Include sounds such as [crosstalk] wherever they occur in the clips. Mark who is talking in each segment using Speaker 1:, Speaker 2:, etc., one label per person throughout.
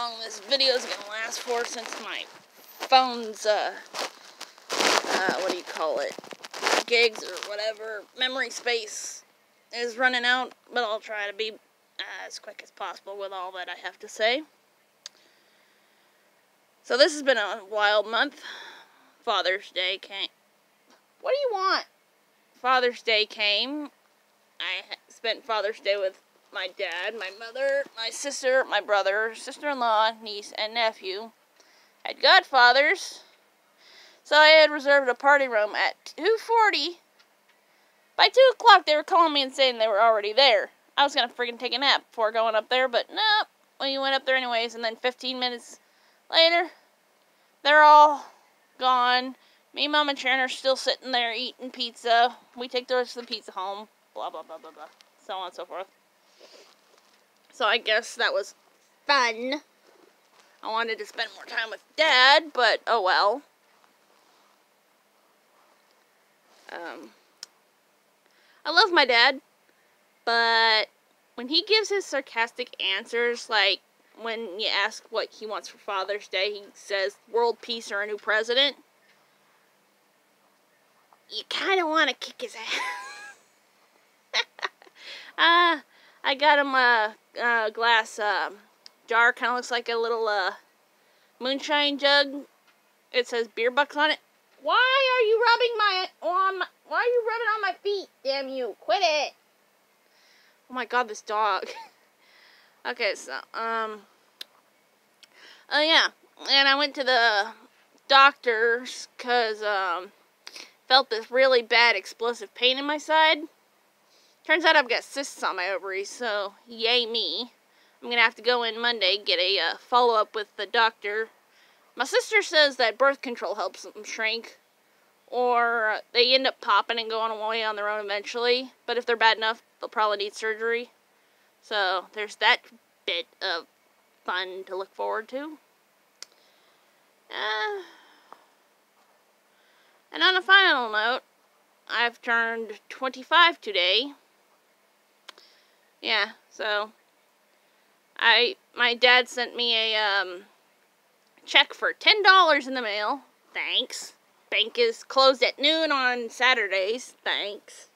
Speaker 1: long this video is gonna last for since my phone's uh uh what do you call it? Gigs or whatever. Memory space is running out but I'll try to be uh, as quick as possible with all that I have to say. So this has been a wild month. Father's Day came. What do you want? Father's Day came. I spent Father's Day with my dad, my mother, my sister, my brother, sister-in-law, niece, and nephew. Had Godfather's. So I had reserved a party room at 2.40. By 2 o'clock, they were calling me and saying they were already there. I was going to freaking take a nap before going up there, but nope. We went up there anyways, and then 15 minutes later, they're all gone. Me, Mom, and Sharon are still sitting there eating pizza. We take the rest of the pizza home. Blah, blah, blah, blah, blah. So on and so forth. So I guess that was fun. I wanted to spend more time with Dad, but oh well. Um, I love my dad, but when he gives his sarcastic answers, like when you ask what he wants for Father's Day, he says world peace or a new president. You kind of want to kick his ass. Ah, [laughs] uh, I got him a, a glass uh, jar, kind of looks like a little uh, moonshine jug. It says beer bucks on it. Why are you rubbing my on? My, why are you rubbing on my feet? Damn you! Quit it! Oh my god, this dog. [laughs] okay, so um, oh yeah, and I went to the doctor's because um, felt this really bad explosive pain in my side. Turns out I've got cysts on my ovaries, so yay me. I'm going to have to go in Monday, get a uh, follow-up with the doctor. My sister says that birth control helps them shrink, or they end up popping and going away on their own eventually. But if they're bad enough, they'll probably need surgery. So there's that bit of fun to look forward to. Uh, and on a final note, I've turned 25 today. Yeah, so I my dad sent me a um, check for ten dollars in the mail. Thanks. Bank is closed at noon on Saturdays. Thanks.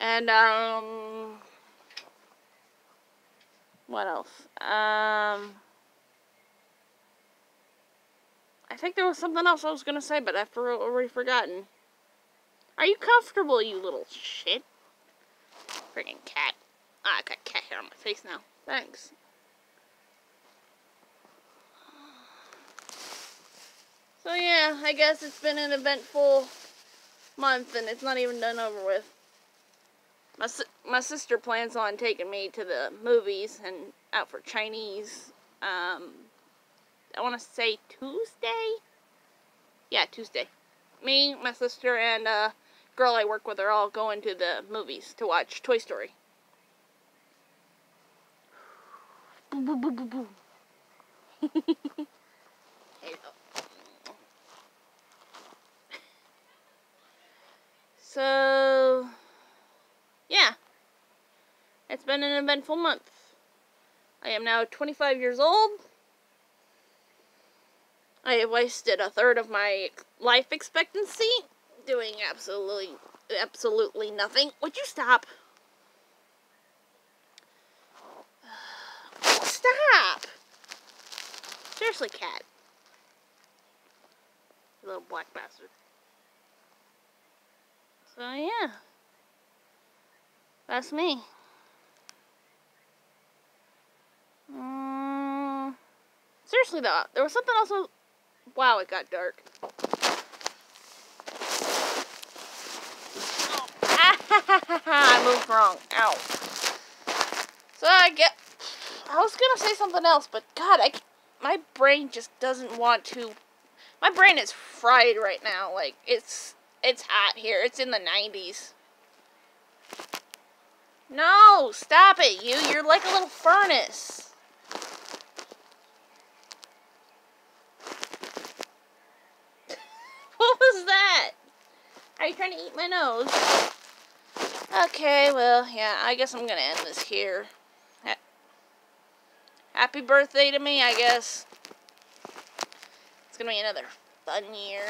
Speaker 1: And um, what else? Um, I think there was something else I was gonna say, but I've already forgotten. Are you comfortable, you little shit? Friggin' cat. Ah, I got cat hair on my face now. Thanks. So yeah, I guess it's been an eventful month and it's not even done over with. My, my sister plans on taking me to the movies and out for Chinese. Um, I want to say Tuesday? Yeah, Tuesday. Me, my sister, and uh, girl I work with are all going to the movies to watch Toy Story. Boo boo boo boo boo. [laughs] Oh. [laughs] so, yeah. It's been an eventful month. I am now 25 years old. I have wasted a third of my life expectancy doing absolutely, absolutely nothing. Would you stop? [sighs] Stop! Seriously, cat. You little black bastard. So, yeah. That's me. Mm, seriously, though, there was something else. Wow, it got dark. [laughs] I moved wrong. Ow. So I get. I was gonna say something else, but God, I my brain just doesn't want to. My brain is fried right now. Like it's it's hot here. It's in the 90s. No, stop it, you. You're like a little furnace. [laughs] what was that? Are you trying to eat my nose? Okay, well, yeah, I guess I'm going to end this here. Happy birthday to me, I guess. It's going to be another fun year.